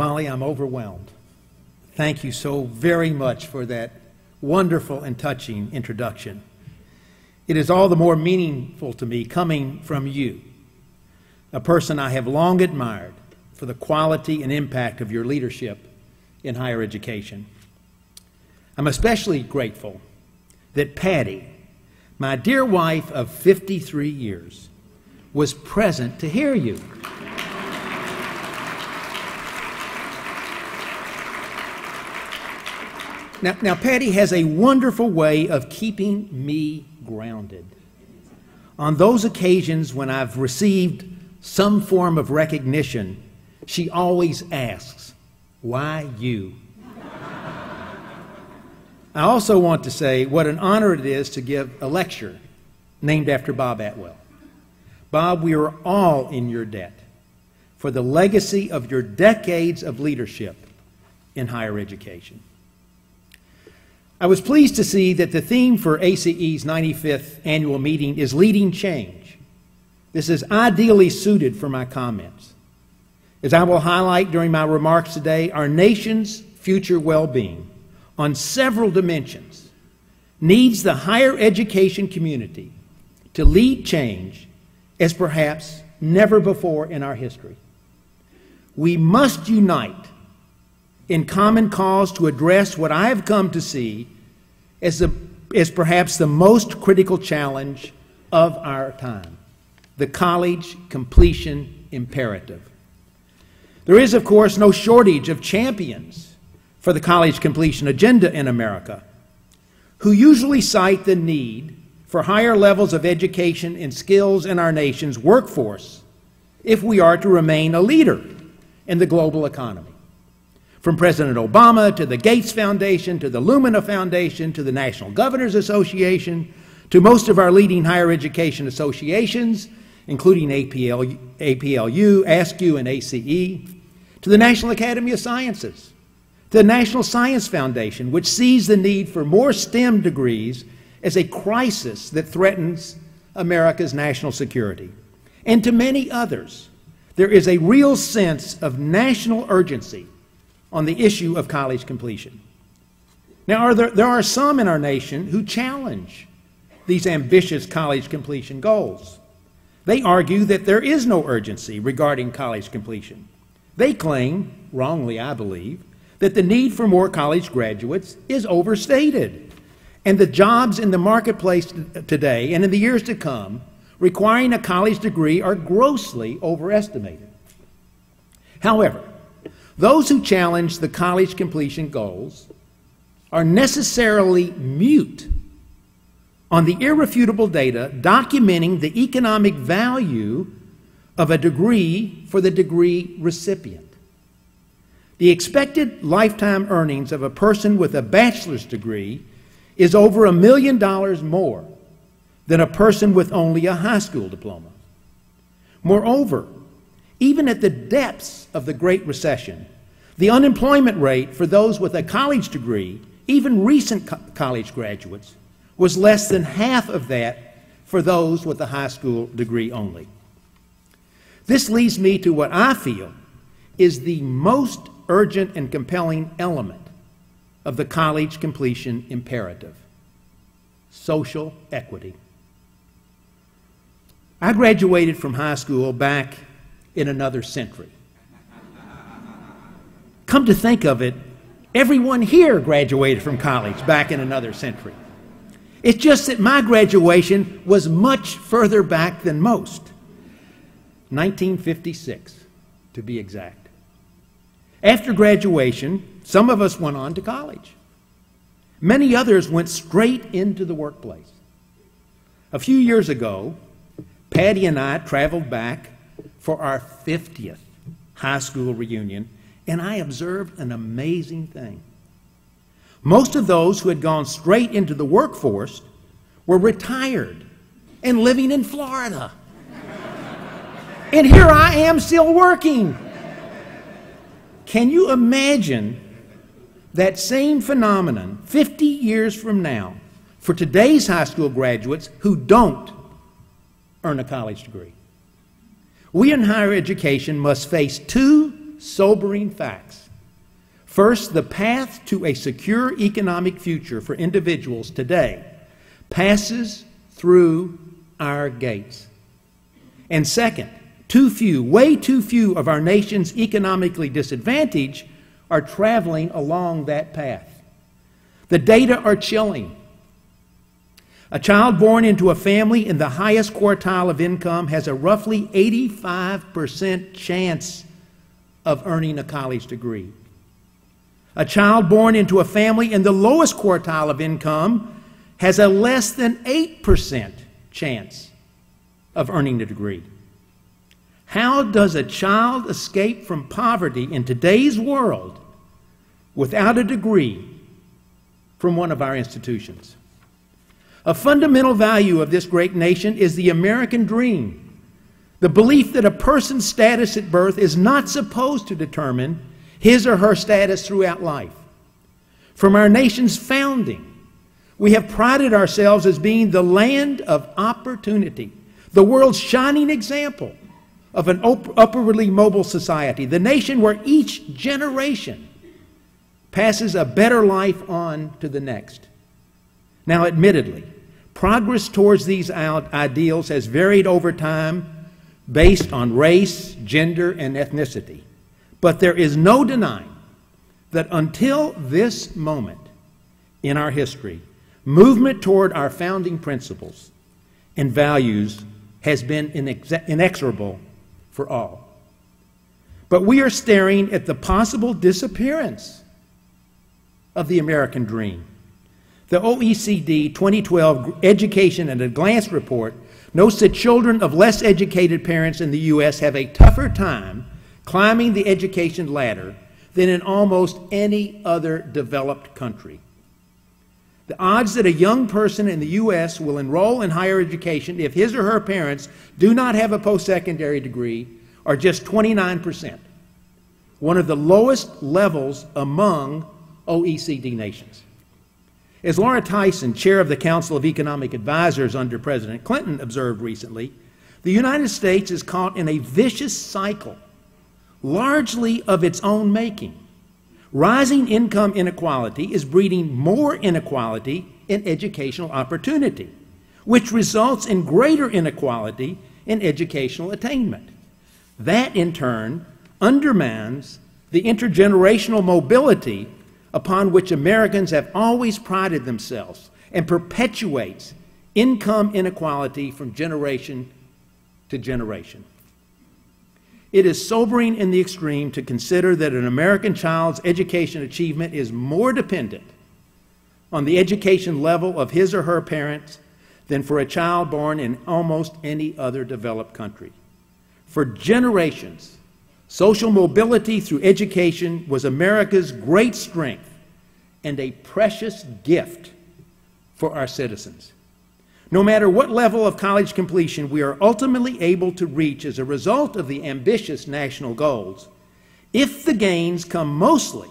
Molly, I'm overwhelmed. Thank you so very much for that wonderful and touching introduction. It is all the more meaningful to me coming from you, a person I have long admired for the quality and impact of your leadership in higher education. I'm especially grateful that Patty, my dear wife of 53 years, was present to hear you. Now, now, Patty has a wonderful way of keeping me grounded. On those occasions when I've received some form of recognition, she always asks, Why you? I also want to say what an honor it is to give a lecture named after Bob Atwell. Bob, we are all in your debt for the legacy of your decades of leadership in higher education. I was pleased to see that the theme for ACE's 95th annual meeting is leading change. This is ideally suited for my comments. As I will highlight during my remarks today, our nation's future well being on several dimensions needs the higher education community to lead change as perhaps never before in our history. We must unite in common cause to address what I have come to see as, as perhaps the most critical challenge of our time the college completion imperative. There is, of course, no shortage of champions for the college completion agenda in America who usually cite the need for higher levels of education and skills in our nation's workforce if we are to remain a leader in the global economy. From President Obama to the Gates Foundation to the Lumina Foundation to the National Governors Association to most of our leading higher education associations, including APL, APLU, ASCU, and ACE, to the National Academy of Sciences, to the National Science Foundation, which sees the need for more STEM degrees as a crisis that threatens America's national security, and to many others. There is a real sense of national urgency on the issue of college completion. Now, are there, there are some in our nation who challenge these ambitious college completion goals. They argue that there is no urgency regarding college completion. They claim, wrongly I believe, that the need for more college graduates is overstated, and the jobs in the marketplace today and in the years to come requiring a college degree are grossly overestimated. However, those who challenge the college completion goals are necessarily mute on the irrefutable data documenting the economic value of a degree for the degree recipient. The expected lifetime earnings of a person with a bachelor's degree is over a million dollars more than a person with only a high school diploma. Moreover, even at the depths of the Great Recession, the unemployment rate for those with a college degree, even recent co college graduates, was less than half of that for those with a high school degree only. This leads me to what I feel is the most urgent and compelling element of the college completion imperative social equity. I graduated from high school back in another century. Come to think of it, everyone here graduated from college back in another century. It's just that my graduation was much further back than most 1956, to be exact. After graduation, some of us went on to college. Many others went straight into the workplace. A few years ago, Patty and I traveled back for our 50th high school reunion, and I observed an amazing thing. Most of those who had gone straight into the workforce were retired and living in Florida. and here I am still working. Can you imagine that same phenomenon 50 years from now for today's high school graduates who don't earn a college degree? We in higher education must face two sobering facts. First, the path to a secure economic future for individuals today passes through our gates. And second, too few, way too few of our nation's economically disadvantaged are traveling along that path. The data are chilling. A child born into a family in the highest quartile of income has a roughly 85% chance of earning a college degree. A child born into a family in the lowest quartile of income has a less than 8% chance of earning a degree. How does a child escape from poverty in today's world without a degree from one of our institutions? A fundamental value of this great nation is the American dream. The belief that a person's status at birth is not supposed to determine his or her status throughout life. From our nation's founding, we have prided ourselves as being the land of opportunity, the world's shining example of an upwardly mobile society, the nation where each generation passes a better life on to the next. Now, admittedly, progress towards these ideals has varied over time based on race, gender, and ethnicity. But there is no denying that until this moment in our history, movement toward our founding principles and values has been inexorable for all. But we are staring at the possible disappearance of the American dream. The OECD 2012 Education at a Glance report notes that children of less educated parents in the U.S. have a tougher time climbing the education ladder than in almost any other developed country. The odds that a young person in the U.S. will enroll in higher education if his or her parents do not have a post secondary degree are just 29%, one of the lowest levels among OECD nations. As Laura Tyson, chair of the Council of Economic Advisors under President Clinton, observed recently, the United States is caught in a vicious cycle, largely of its own making. Rising income inequality is breeding more inequality in educational opportunity, which results in greater inequality in educational attainment. That, in turn, undermines the intergenerational mobility upon which Americans have always prided themselves and perpetuates income inequality from generation to generation. It is sobering in the extreme to consider that an American child's education achievement is more dependent on the education level of his or her parents than for a child born in almost any other developed country. For generations, Social mobility through education was America's great strength and a precious gift for our citizens. No matter what level of college completion we are ultimately able to reach as a result of the ambitious national goals, if the gains come mostly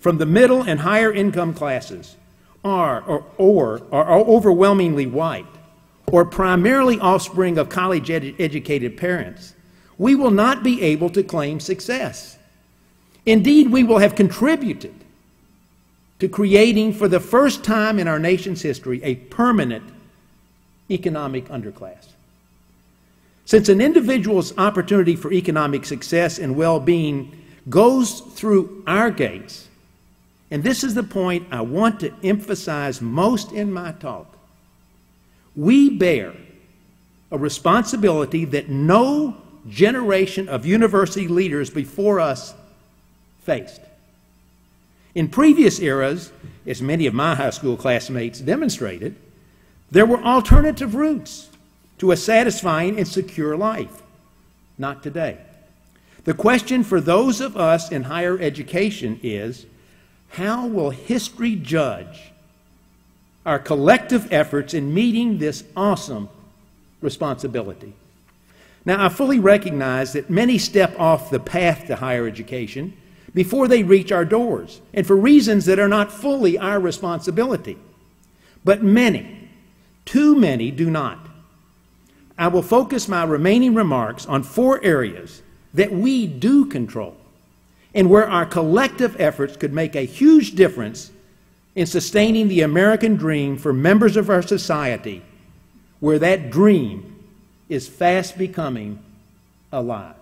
from the middle and higher income classes, are or, or are overwhelmingly white, or primarily offspring of college ed educated parents, we will not be able to claim success. Indeed, we will have contributed to creating, for the first time in our nation's history, a permanent economic underclass. Since an individual's opportunity for economic success and well being goes through our gates, and this is the point I want to emphasize most in my talk, we bear a responsibility that no generation of university leaders before us faced. In previous eras, as many of my high school classmates demonstrated, there were alternative routes to a satisfying and secure life. Not today. The question for those of us in higher education is how will history judge our collective efforts in meeting this awesome responsibility? Now, I fully recognize that many step off the path to higher education before they reach our doors, and for reasons that are not fully our responsibility. But many, too many, do not. I will focus my remaining remarks on four areas that we do control and where our collective efforts could make a huge difference in sustaining the American dream for members of our society, where that dream is fast becoming alive.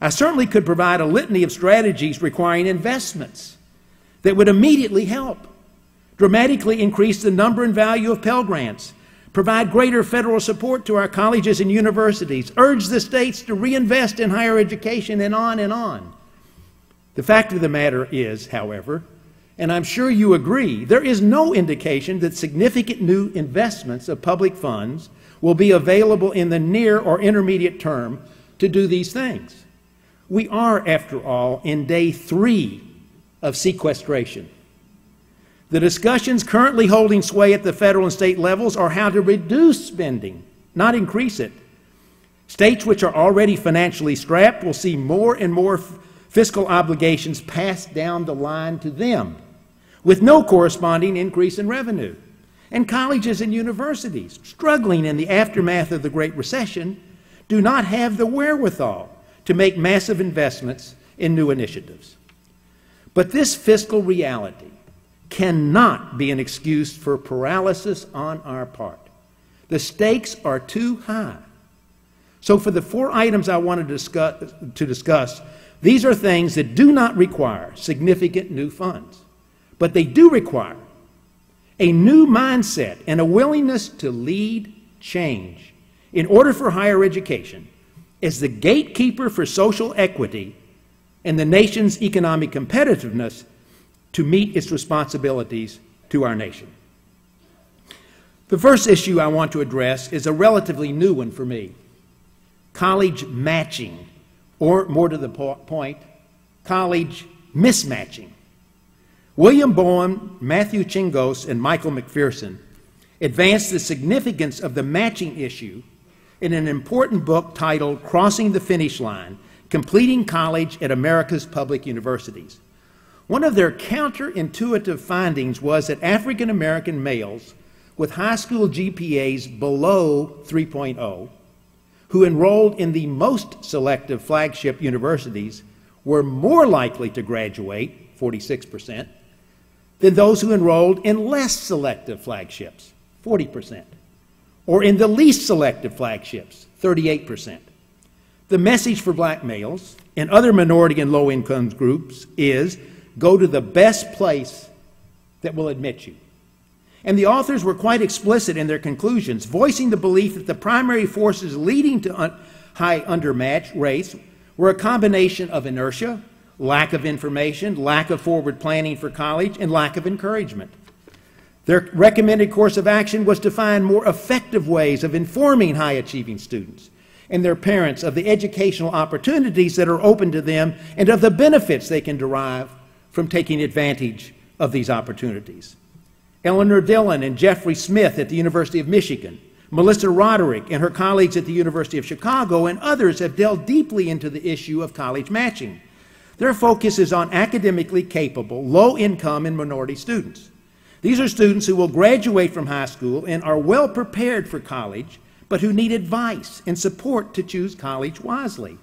I certainly could provide a litany of strategies requiring investments that would immediately help, dramatically increase the number and value of Pell Grants, provide greater federal support to our colleges and universities, urge the states to reinvest in higher education, and on and on. The fact of the matter is, however, and I'm sure you agree, there is no indication that significant new investments of public funds will be available in the near or intermediate term to do these things. We are, after all, in day three of sequestration. The discussions currently holding sway at the federal and state levels are how to reduce spending, not increase it. States which are already financially strapped will see more and more fiscal obligations passed down the line to them with no corresponding increase in revenue. And colleges and universities, struggling in the aftermath of the Great Recession, do not have the wherewithal to make massive investments in new initiatives. But this fiscal reality cannot be an excuse for paralysis on our part. The stakes are too high. So, for the four items I wanted to discuss, to discuss, these are things that do not require significant new funds, but they do require a new mindset and a willingness to lead change in order for higher education as the gatekeeper for social equity and the nation's economic competitiveness to meet its responsibilities to our nation. The first issue I want to address is a relatively new one for me college matching, or more to the po point, college mismatching. William Bowen, Matthew Chingos, and Michael McPherson advanced the significance of the matching issue in an important book titled Crossing the Finish Line Completing College at America's Public Universities. One of their counterintuitive findings was that African American males with high school GPAs below 3.0 who enrolled in the most selective flagship universities were more likely to graduate, 46%, than those who enrolled in less selective flagships, 40% or in the least selective flagships, 38%. The message for black males and other minority and low income groups is go to the best place that will admit you. And the authors were quite explicit in their conclusions, voicing the belief that the primary forces leading to un high undermatch rates were a combination of inertia, lack of information, lack of forward planning for college, and lack of encouragement. Their recommended course of action was to find more effective ways of informing high achieving students and their parents of the educational opportunities that are open to them and of the benefits they can derive from taking advantage of these opportunities. Eleanor Dillon and Jeffrey Smith at the University of Michigan, Melissa Roderick and her colleagues at the University of Chicago, and others have delved deeply into the issue of college matching. Their focus is on academically capable, low income, and minority students. These are students who will graduate from high school and are well prepared for college, but who need advice and support to choose college wisely.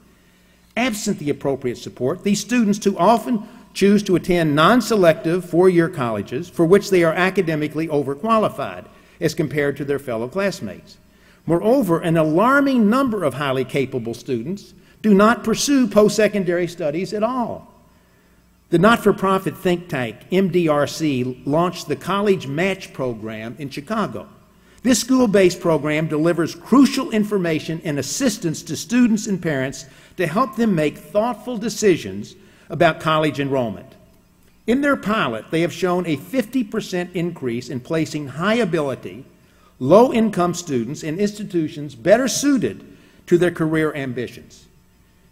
Absent the appropriate support, these students too often choose to attend non selective four year colleges for which they are academically overqualified as compared to their fellow classmates. Moreover, an alarming number of highly capable students do not pursue post secondary studies at all. The not for profit think tank, MDRC, launched the College Match Program in Chicago. This school based program delivers crucial information and assistance to students and parents to help them make thoughtful decisions about college enrollment. In their pilot, they have shown a 50% increase in placing high ability, low income students in institutions better suited to their career ambitions.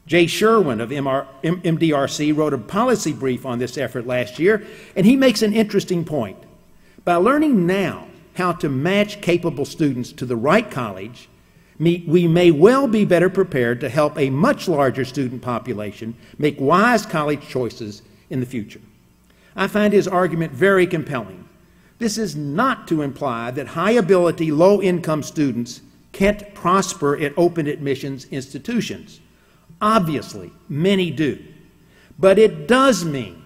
Jay Sherwin of MR, MDRC wrote a policy brief on this effort last year, and he makes an interesting point. By learning now how to match capable students to the right college, we may well be better prepared to help a much larger student population make wise college choices in the future. I find his argument very compelling. This is not to imply that high ability, low income students can't prosper at open admissions institutions. Obviously, many do. But it does mean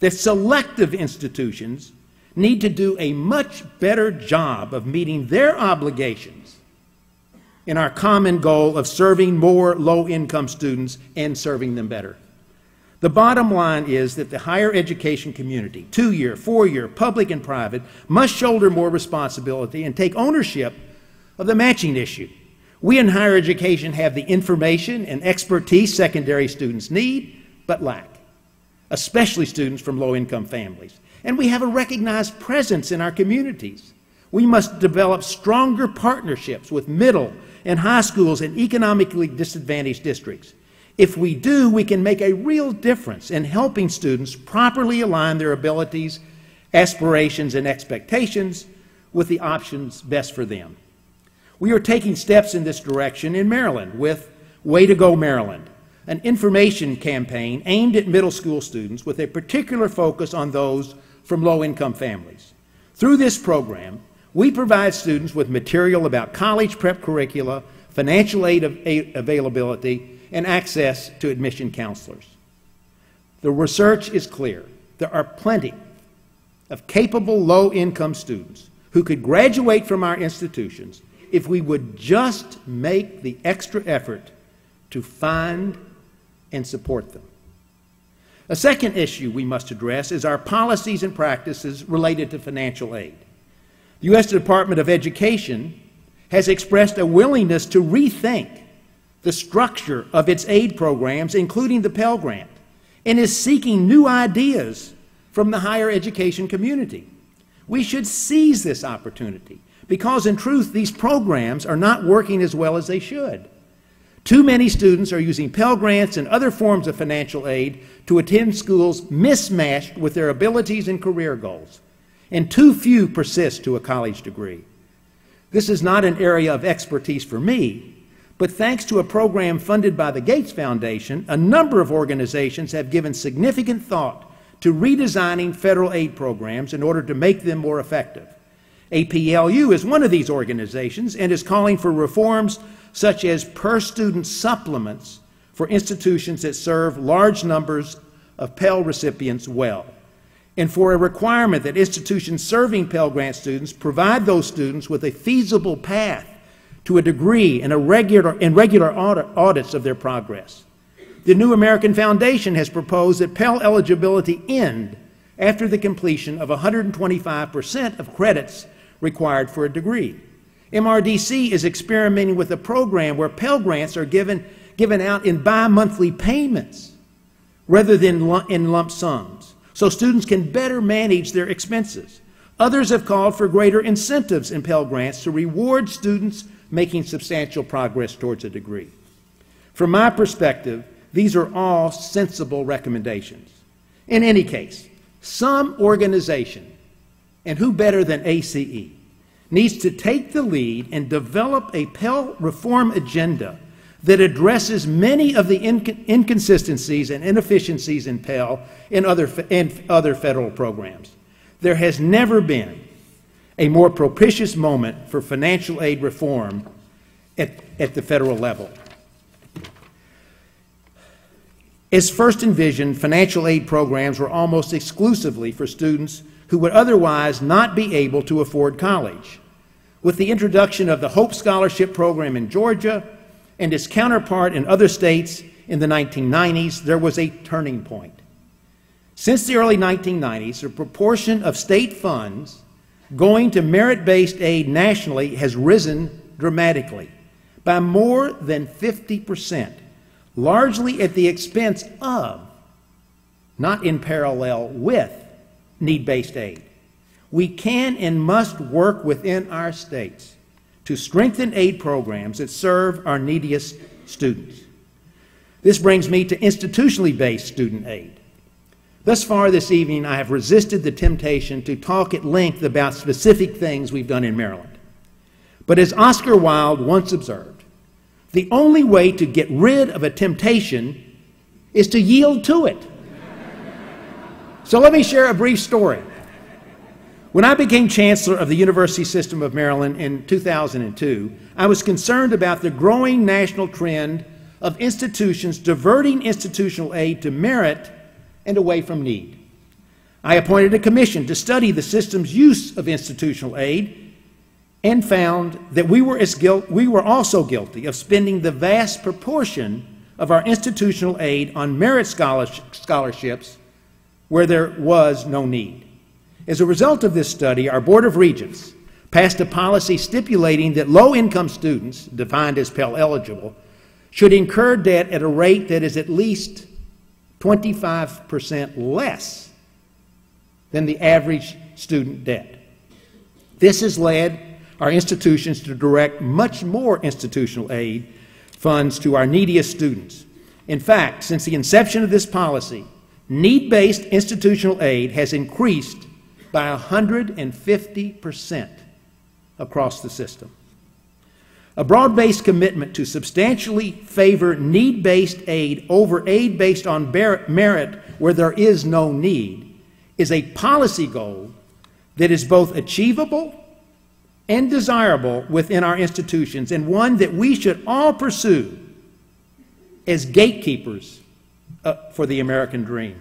that selective institutions need to do a much better job of meeting their obligations in our common goal of serving more low income students and serving them better. The bottom line is that the higher education community, two year, four year, public and private, must shoulder more responsibility and take ownership of the matching issue. We in higher education have the information and expertise secondary students need but lack, especially students from low income families. And we have a recognized presence in our communities. We must develop stronger partnerships with middle and high schools in economically disadvantaged districts. If we do, we can make a real difference in helping students properly align their abilities, aspirations, and expectations with the options best for them. We are taking steps in this direction in Maryland with Way to Go Maryland, an information campaign aimed at middle school students with a particular focus on those from low-income families. Through this program, we provide students with material about college prep curricula, financial aid availability, and access to admission counselors. The research is clear. There are plenty of capable low-income students who could graduate from our institutions if we would just make the extra effort to find and support them. A second issue we must address is our policies and practices related to financial aid. The U.S. Department of Education has expressed a willingness to rethink the structure of its aid programs, including the Pell Grant, and is seeking new ideas from the higher education community. We should seize this opportunity because, in truth, these programs are not working as well as they should. Too many students are using Pell Grants and other forms of financial aid to attend schools mismatched with their abilities and career goals, and too few persist to a college degree. This is not an area of expertise for me, but thanks to a program funded by the Gates Foundation, a number of organizations have given significant thought to redesigning federal aid programs in order to make them more effective. APLU is one of these organizations and is calling for reforms such as per student supplements for institutions that serve large numbers of Pell recipients well, and for a requirement that institutions serving Pell Grant students provide those students with a feasible path to a degree and, a regular, and regular audit, audits of their progress. The New American Foundation has proposed that Pell eligibility end after the completion of 125% of credits required for a degree. MDRC is experimenting with a program where Pell Grants are given, given out in bi-monthly payments rather than in lump sums, so students can better manage their expenses. Others have called for greater incentives in Pell Grants to reward students making substantial progress towards a degree. From my perspective, these are all sensible recommendations. In any case, some organization, and who better than ACE, needs to take the lead and develop a Pell reform agenda that addresses many of the inc inconsistencies and inefficiencies in Pell and other, and other federal programs. There has never been a more propitious moment for financial aid reform at, at the federal level. As first envisioned, financial aid programs were almost exclusively for students who would otherwise not be able to afford college. With the introduction of the Hope Scholarship Program in Georgia and its counterpart in other states in the 1990s, there was a turning point. Since the early 1990s, the proportion of state funds going to merit based aid nationally has risen dramatically by more than 50%, largely at the expense of, not in parallel with, need based aid we can and must work within our states to strengthen aid programs that serve our neediest students. This brings me to institutionally based student aid. Thus far this evening, I have resisted the temptation to talk at length about specific things we've done in Maryland. But as Oscar Wilde once observed, the only way to get rid of a temptation is to yield to it. So let me share a brief story. When I became chancellor of the University System of Maryland in 2002, I was concerned about the growing national trend of institutions diverting institutional aid to merit and away from need. I appointed a commission to study the system's use of institutional aid and found that we were, guilt, we were also guilty of spending the vast proportion of our institutional aid on merit scholarships where there was no need. As a result of this study, our Board of Regents passed a policy stipulating that low income students, defined as Pell eligible, should incur debt at a rate that is at least 25% less than the average student debt. This has led our institutions to direct much more institutional aid funds to our neediest students. In fact, since the inception of this policy, need based institutional aid has increased by 150% across the system. A broad based commitment to substantially favor need based aid over aid based on merit where there is no need is a policy goal that is both achievable and desirable within our institutions, and one that we should all pursue as gatekeepers uh, for the American dream.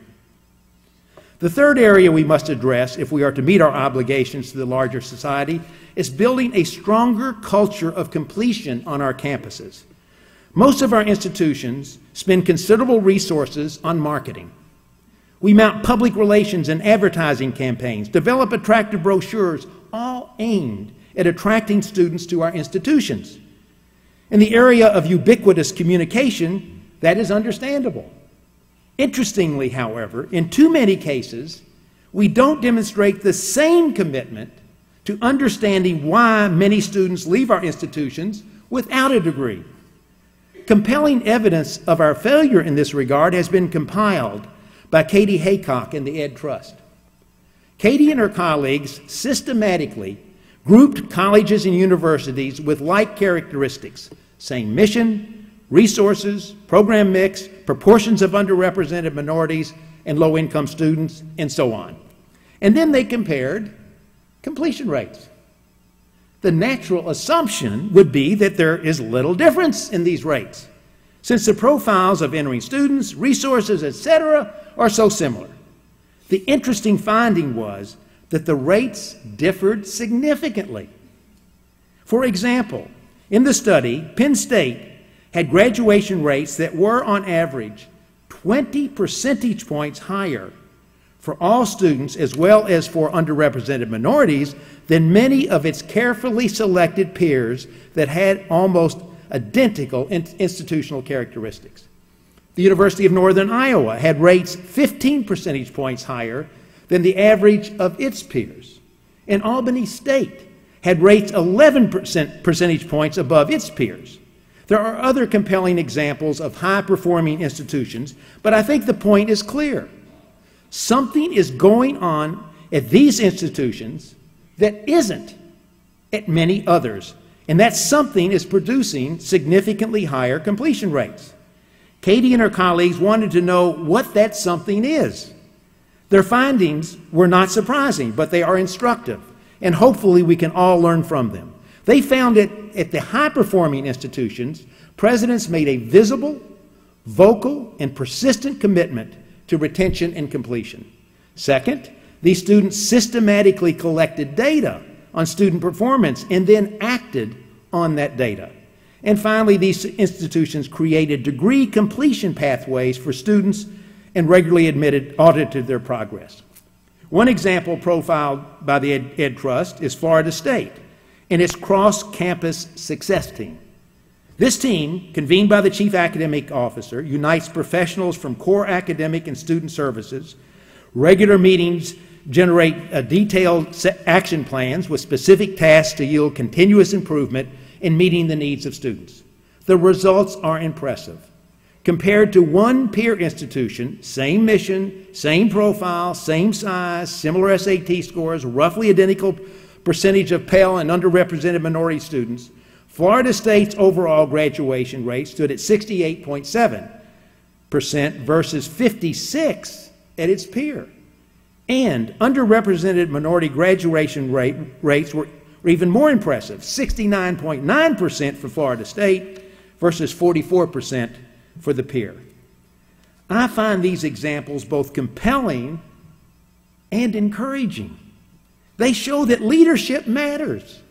The third area we must address if we are to meet our obligations to the larger society is building a stronger culture of completion on our campuses. Most of our institutions spend considerable resources on marketing. We mount public relations and advertising campaigns, develop attractive brochures, all aimed at attracting students to our institutions. In the area of ubiquitous communication, that is understandable. Interestingly, however, in too many cases, we don't demonstrate the same commitment to understanding why many students leave our institutions without a degree. Compelling evidence of our failure in this regard has been compiled by Katie Haycock and the Ed Trust. Katie and her colleagues systematically grouped colleges and universities with like characteristics same mission, resources, program mix, proportions of underrepresented minorities and low income students, and so on. And then they compared completion rates. The natural assumption would be that there is little difference in these rates, since the profiles of entering students, resources, etc., are so similar. The interesting finding was that the rates differed significantly. For example, in the study, Penn State had graduation rates that were, on average, 20 percentage points higher for all students as well as for underrepresented minorities than many of its carefully selected peers that had almost identical institutional characteristics. The University of Northern Iowa had rates 15 percentage points higher than the average of its peers. And Albany State had rates 11 percentage points above its peers. There are other compelling examples of high performing institutions, but I think the point is clear. Something is going on at these institutions that isn't at many others, and that something is producing significantly higher completion rates. Katie and her colleagues wanted to know what that something is. Their findings were not surprising, but they are instructive, and hopefully we can all learn from them. They found that at the high performing institutions, presidents made a visible, vocal, and persistent commitment to retention and completion. Second, these students systematically collected data on student performance and then acted on that data. And finally, these institutions created degree completion pathways for students and regularly admitted, audited their progress. One example profiled by the Ed, Ed Trust is Florida State and its cross campus success team. This team, convened by the Chief Academic Officer, unites professionals from core academic and student services. Regular meetings generate uh, detailed action plans with specific tasks to yield continuous improvement in meeting the needs of students. The results are impressive. Compared to one peer institution, same mission, same profile, same size, similar SAT scores, roughly identical percentage of Pell and underrepresented minority students, Florida State's overall graduation rate stood at 68.7% versus 56 at its peer. And underrepresented minority graduation rate, rates were were even more impressive 69.9% for Florida State versus 44% for the peer. I find these examples both compelling and encouraging. They show that leadership matters.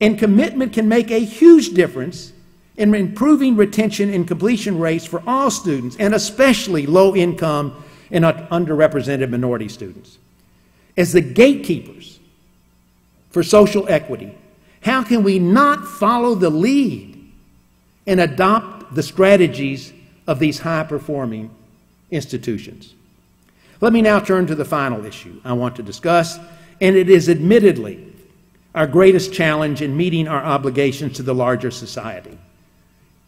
And commitment can make a huge difference in improving retention and completion rates for all students, and especially low income and underrepresented minority students. As the gatekeepers for social equity, how can we not follow the lead and adopt the strategies of these high performing institutions? Let me now turn to the final issue I want to discuss, and it is admittedly our greatest challenge in meeting our obligations to the larger society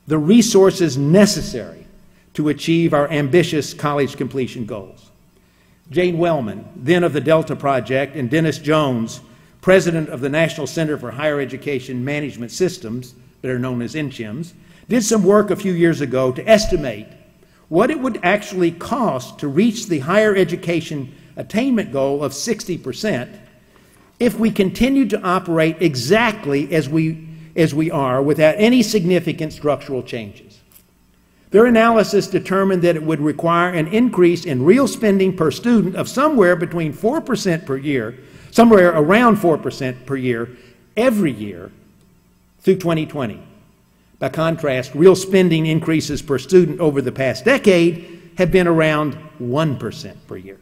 the resources necessary to achieve our ambitious college completion goals. Jane Wellman, then of the Delta Project, and Dennis Jones, president of the National Center for Higher Education Management Systems, that are known as NCHEMS, did some work a few years ago to estimate what it would actually cost to reach the higher education attainment goal of 60 percent if we continued to operate exactly as we, as we are without any significant structural changes. Their analysis determined that it would require an increase in real spending per student of somewhere between 4% per year, somewhere around 4% per year, every year through 2020. By contrast, real spending increases per student over the past decade have been around 1% per year.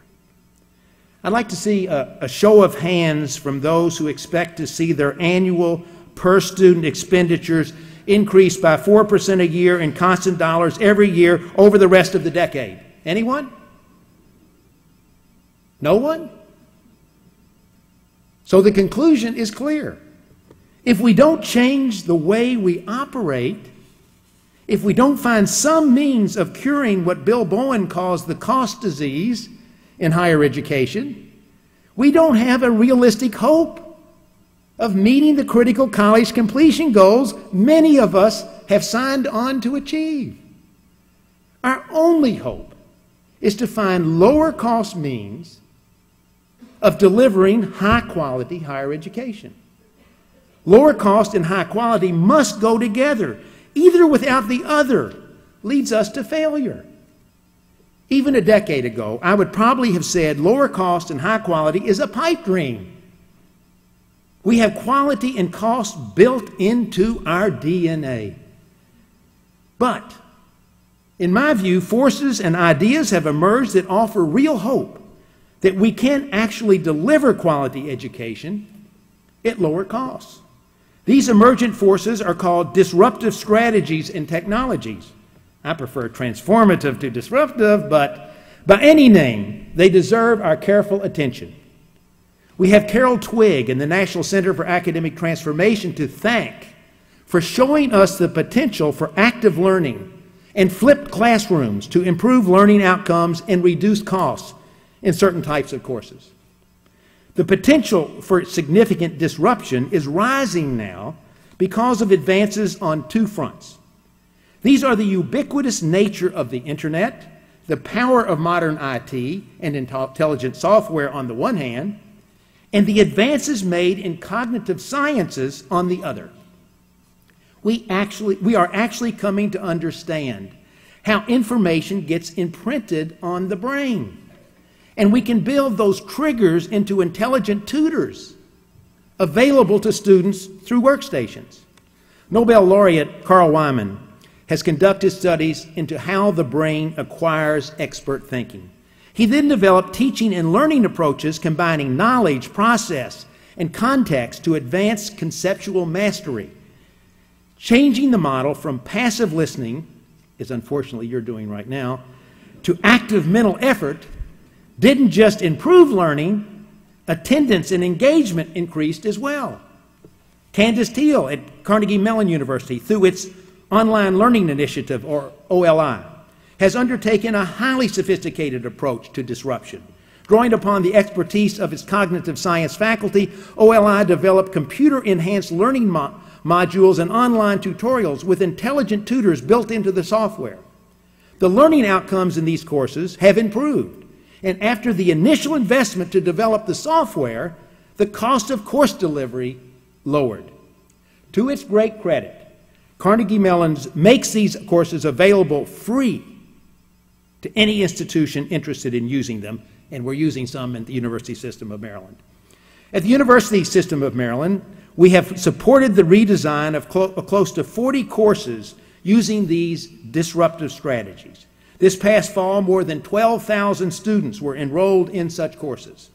I'd like to see a, a, show of hands from those who expect to see their annual per student expenditures increase by 4% a year in constant dollars every year over the rest of the decade. Anyone? No one? So the conclusion is clear. If we don't change the way we operate, if we don't find some means of curing what Bill Bowen calls the cost disease in higher education, we don't have a realistic hope of meeting the critical college completion goals many of us have signed on to achieve. Our only hope is to find lower cost means of delivering high quality higher education. Lower cost and high quality must go together. Either without the other leads us to failure. Even a decade ago, I would probably have said lower cost and high quality is a pipe dream. We have quality and cost built into our DNA. But, in my view, forces and ideas have emerged that offer real hope that we can actually deliver quality education at lower costs. These emergent forces are called disruptive strategies and technologies. I prefer transformative to disruptive, but by any name, they deserve our careful attention. We have Carol Twigg and the National Center for Academic Transformation to thank for showing us the potential for active learning and flipped classrooms to improve learning outcomes and reduce costs in certain types of courses. The potential for significant disruption is rising now because of advances on two fronts. These are the ubiquitous nature of the internet, the power of modern IT and intelligent software on the one hand, and the advances made in cognitive sciences on the other. We, actually, we are actually coming to understand how information gets imprinted on the brain. And we can build those triggers into intelligent tutors available to students through workstations. Nobel laureate Carl Wieman has conducted studies into how the brain acquires expert thinking. He then developed teaching and learning approaches combining knowledge, process, and context to advance conceptual mastery. Changing the model from passive listening, as unfortunately you're doing right now, to active mental effort didn't just improve learning, attendance and engagement increased as well. Candace Thille at Carnegie Mellon University, through its Online Learning Initiative, or OLI, has undertaken a highly sophisticated approach to disruption. Drawing upon the expertise of its cognitive science faculty, OLI developed computer enhanced learning mo modules and online tutorials with intelligent tutors built into the software. The learning outcomes in these courses have improved, and after the initial investment to develop the software, the cost of course delivery lowered. To its great credit, Carnegie Mellon's makes these courses available free to any institution interested in using them, and we're using some in the University System of Maryland. At the University System of Maryland, we have supported the redesign of clo close to 40 courses using these disruptive strategies. This past fall, more than 12,000 students were enrolled in such courses.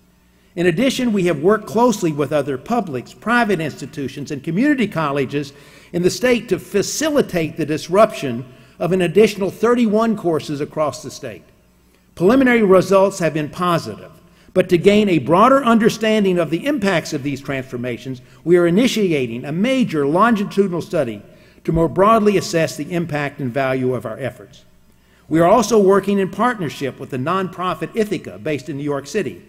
In addition, we have worked closely with other publics, private institutions, and community colleges in the state to facilitate the disruption of an additional 31 courses across the state. Preliminary results have been positive, but to gain a broader understanding of the impacts of these transformations, we are initiating a major longitudinal study to more broadly assess the impact and value of our efforts. We are also working in partnership with the nonprofit Ithaka, based in New York City,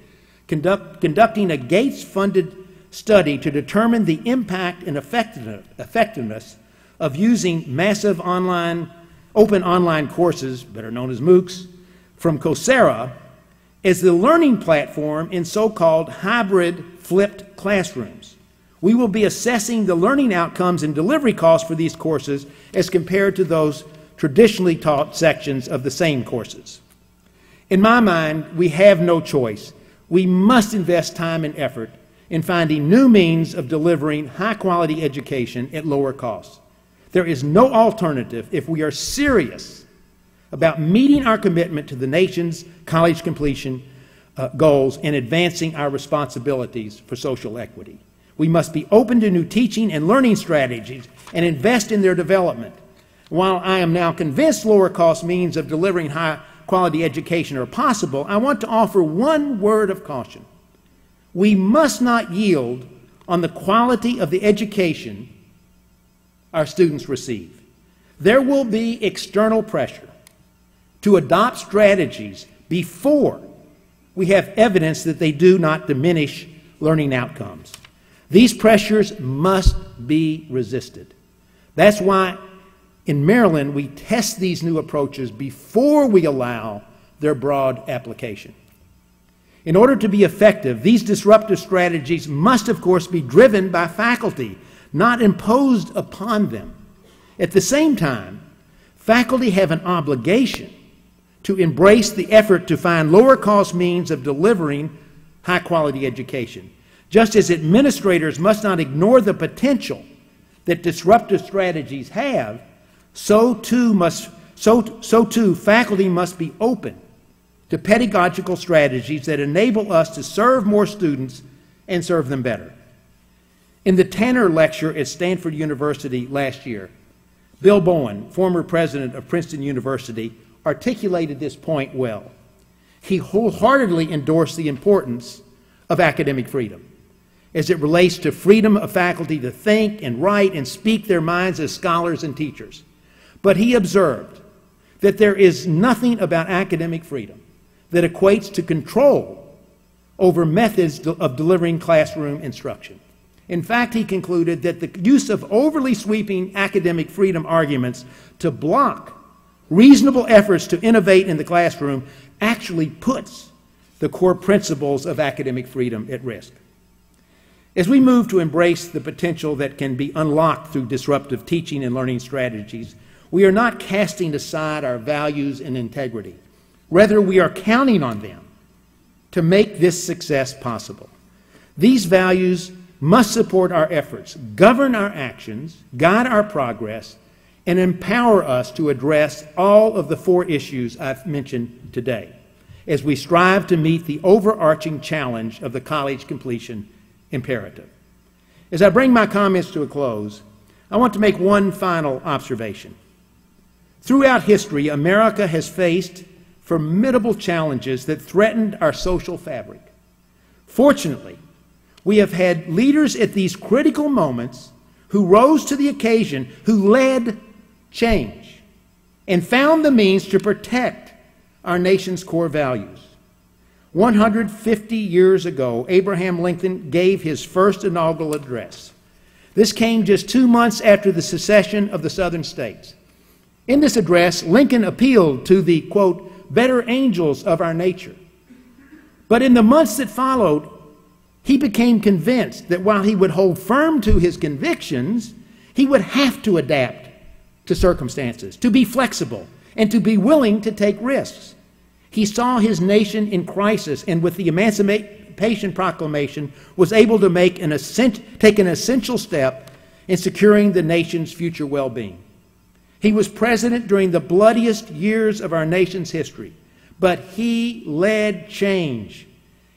conduct, conducting a Gates funded study to determine the impact and effectiveness of using massive online, open online courses, better known as MOOCs, from Coursera as the learning platform in so called hybrid flipped classrooms. We will be assessing the learning outcomes and delivery costs for these courses as compared to those traditionally taught sections of the same courses. In my mind, we have no choice we must invest time and effort in finding new means of delivering high quality education at lower costs. There is no alternative if we are serious about meeting our commitment to the nation's college completion uh, goals and advancing our responsibilities for social equity. We must be open to new teaching and learning strategies and invest in their development. While I am now convinced lower cost means of delivering high quality education are possible, I want to offer one word of caution. We must not yield on the quality of the education our students receive. There will be external pressure to adopt strategies before we have evidence that they do not diminish learning outcomes. These pressures must be resisted. That's why in Maryland, we test these new approaches before we allow their broad application. In order to be effective, these disruptive strategies must, of course, be driven by faculty, not imposed upon them. At the same time, faculty have an obligation to embrace the effort to find lower cost means of delivering high quality education, just as administrators must not ignore the potential that disruptive strategies have so too must so, so too faculty must be open to pedagogical strategies that enable us to serve more students and serve them better. In the Tanner lecture at Stanford University last year, Bill Bowen, former president of Princeton University, articulated this point well. He wholeheartedly endorsed the importance of academic freedom as it relates to freedom of faculty to think and write and speak their minds as scholars and teachers. But he observed that there is nothing about academic freedom that equates to control over methods of delivering classroom instruction. In fact, he concluded that the use of overly sweeping academic freedom arguments to block reasonable efforts to innovate in the classroom actually puts the core principles of academic freedom at risk. As we move to embrace the potential that can be unlocked through disruptive teaching and learning strategies, we are not casting aside our values and integrity. Rather, we are counting on them to make this success possible. These values must support our efforts, govern our actions, guide our progress, and empower us to address all of the four issues I've mentioned today as we strive to meet the overarching challenge of the college completion imperative. As I bring my comments to a close, I want to make one final observation. Throughout history, America has faced formidable challenges that threatened our social fabric. Fortunately, we have had leaders at these critical moments who rose to the occasion, who led change, and found the means to protect our nation's core values. 150 years ago, Abraham Lincoln gave his first inaugural address. This came just two months after the secession of the southern states. In this address, Lincoln appealed to the, quote, better angels of our nature. But in the months that followed, he became convinced that while he would hold firm to his convictions, he would have to adapt to circumstances, to be flexible, and to be willing to take risks. He saw his nation in crisis and with the Emancipation Proclamation was able to make an take an essential step in securing the nation's future well-being. He was president during the bloodiest years of our nation's history, but he led change.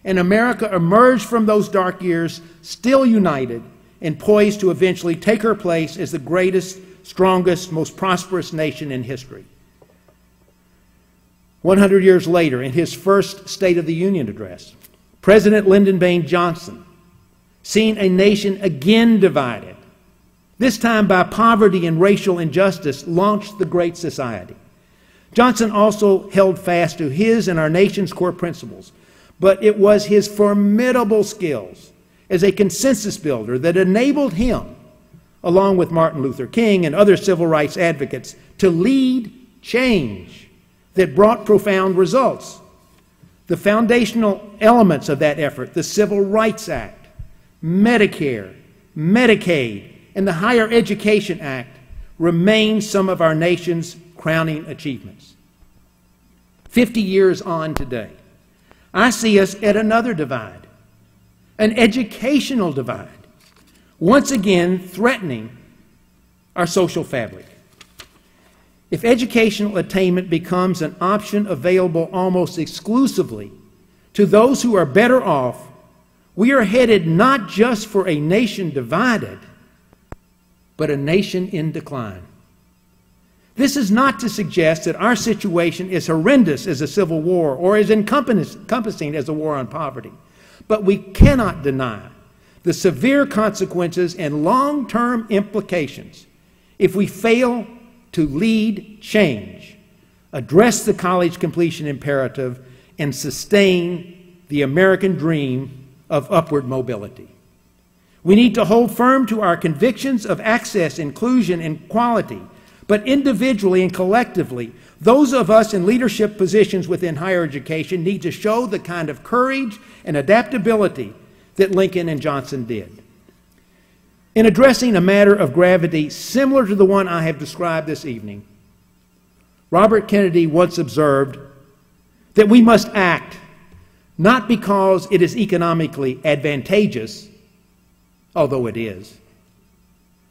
And America emerged from those dark years still united and poised to eventually take her place as the greatest, strongest, most prosperous nation in history. 100 years later, in his first State of the Union address, President Lyndon Baines Johnson, seeing a nation again divided, this time by poverty and racial injustice, launched the Great Society. Johnson also held fast to his and our nation's core principles, but it was his formidable skills as a consensus builder that enabled him, along with Martin Luther King and other civil rights advocates, to lead change that brought profound results. The foundational elements of that effort, the Civil Rights Act, Medicare, Medicaid, and the Higher Education Act, remain some of our nation's crowning achievements. 50 years on today, I see us at another divide, an educational divide, once again threatening our social fabric. If educational attainment becomes an option available almost exclusively to those who are better off, we are headed not just for a nation divided, but a nation in decline. This is not to suggest that our situation is horrendous as a civil war or as encompassing as a war on poverty, but we cannot deny the severe consequences and long term implications if we fail to lead change, address the college completion imperative, and sustain the American dream of upward mobility. We need to hold firm to our convictions of access, inclusion, and quality, but individually and collectively, those of us in leadership positions within higher education need to show the kind of courage and adaptability that Lincoln and Johnson did. In addressing a matter of gravity similar to the one I have described this evening, Robert Kennedy once observed that we must act not because it is economically advantageous, although it is,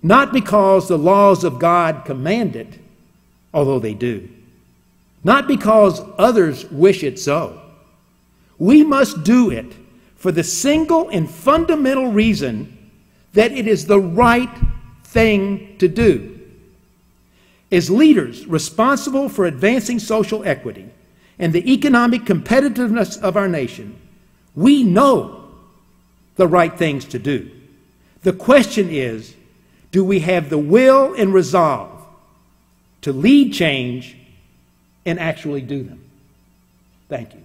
not because the laws of God command it, although they do, not because others wish it so. We must do it for the single and fundamental reason that it is the right thing to do. As leaders responsible for advancing social equity and the economic competitiveness of our nation, we know the right things to do. The question is do we have the will and resolve to lead change and actually do them? Thank you.